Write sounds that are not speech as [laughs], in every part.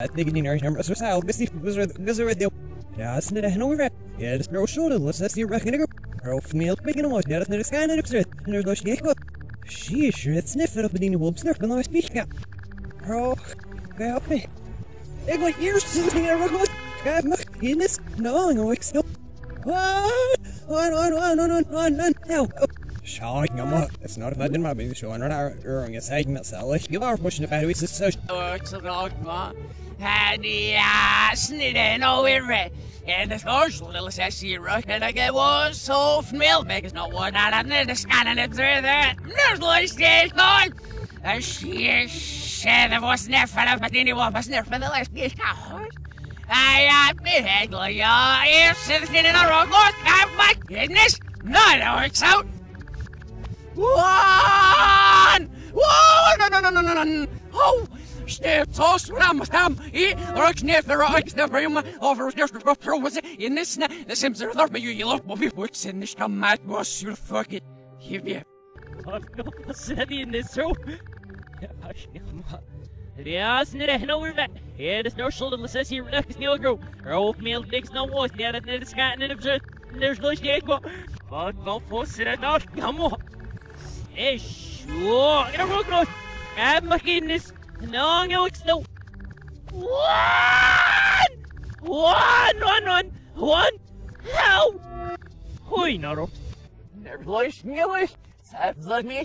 Thinking in our number so sao, this is this is the Ja, it's not a hand over. Yeah, it's no shoulder, let's see a reckon. Girl, meal, making a yeah, it's not a sky, and it's and there's no snake. Sheesh, it's sniffing up in the woods, sniffing on my speak. Girl, help me. Ik word hier zitten in een Kijk, mag in this? No, no, ik snap. What? What, what, what, no, no, no, no, no. Sorry, jammer. Het is not bad in my baby show. I'm not earning a segment, so let's give our pushing the fat weeks. So, Hania snidden og irre. En det skal lille sessi røkken og det var så fmill. Because no one out of the scanning it through that. There's like stage going. And she said there was never but anyone was never the last gate. I am the head your ears sitting in a row. Lord, oh my goodness. No, it works out. One! Whoa! No, no, no, no, no, no! Oh! Snävt så slam stam i rök snävt för rök snävt för jumma och för snävt för provas i näsna det sims är där med ju gillar på vi vuxen sen det ska mat was you fuck it give you Vad säger ni nu så? Jag ska Ja, sen är det henne över Ja, det snor skuld med sig rök snävt gro. Rof mel dicks no was när det när det ska när det There's no shake. But no force it out. Come on. Eh, sure. Get a rock no. I'm making this. No, no. One! One, one, one, one. How? Hoi, Naro. Nervleus, Mielis. Sabes like me,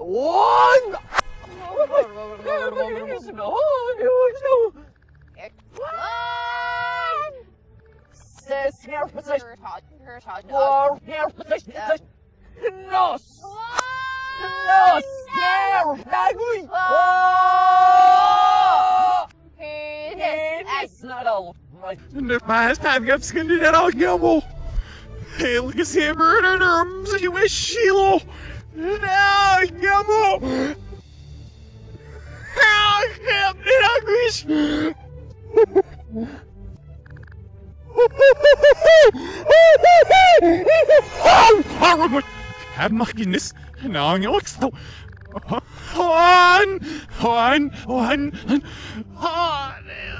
One! Says here position. War here position. Nos! Nos! There! Nagui! Not all. De majesteit heb skinderen al jammer. Heel gezien murder you wish Shiloh. Jammer. Ik heb niet agries. Heb mag je nis? Nou, je ook zo. Juan, Juan, Juan, Juan.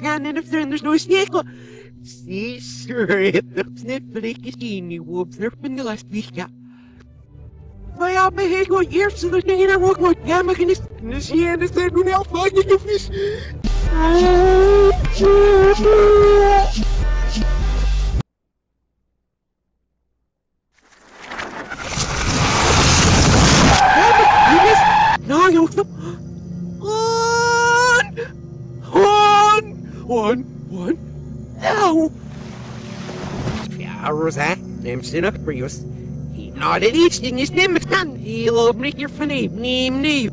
guy, and there's no snake. See, sir, the snip, but I can see you, snurping the last week. Maar ja, mijn heet gewoon eerst zodat je naar ook wordt. Ja, maar geen is. Dus hier en de zijn doen heel vaak in One! One! One! One! No! Ja, Rosa, neem zin op, Prius. Nou, dit is ding is nimmer kan. Heel op niet hier van neem, neem, neem.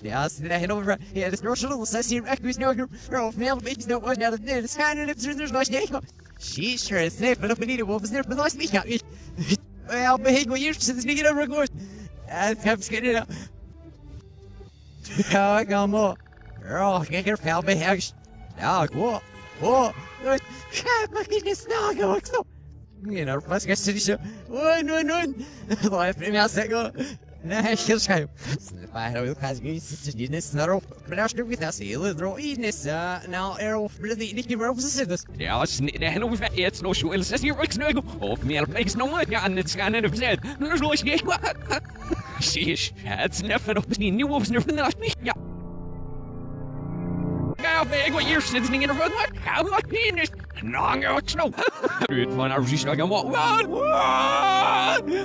Ja, ze zijn over. Ja, dat is nog zo. Ze zien echt weer nog. Of meer, weet je nog wat? Ja, dat is schijnen. Het is nog niet. She's sure it's safe, but up in the wolf is there, but lost me. [laughs] Well, but hey, go here, so this nigga over course. [laughs] I have scared it up. Ja, kom op. Oh, kijk er fel bij huis. now. Whoa, whoa. Fucking is now wat so. You know, was gets to the Oh, no, no. Life in my second. Nee, heel schuim. Maar hoe gaat het niet? Die is naar op. Maar als je weet dat ze heel droog is, eh. nou er of bloody niet meer op ze zitten. Dus. Ja, als niet nog. Of meer niks nodig. Ja, en het gaan en verzet. Nu is los je. [laughs] Zie je, het is net van. Ja, ik wil hier zitten in de rug. Hou wat penis. Nou, ja, het snow. Uit van haar precies gaan. One, one,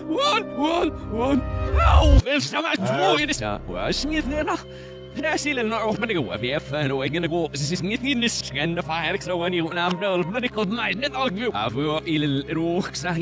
one, one, one. Oh, uh, is nou maar mooi. Dit is. Waar is niet meer nog? Rasi lang na ako manigawa. Biya ano ay ganago. Sisingit ginis. Ganda pa Alex Rawan yung namdol. Medical mind. Net all group. Afu ilil ruh sa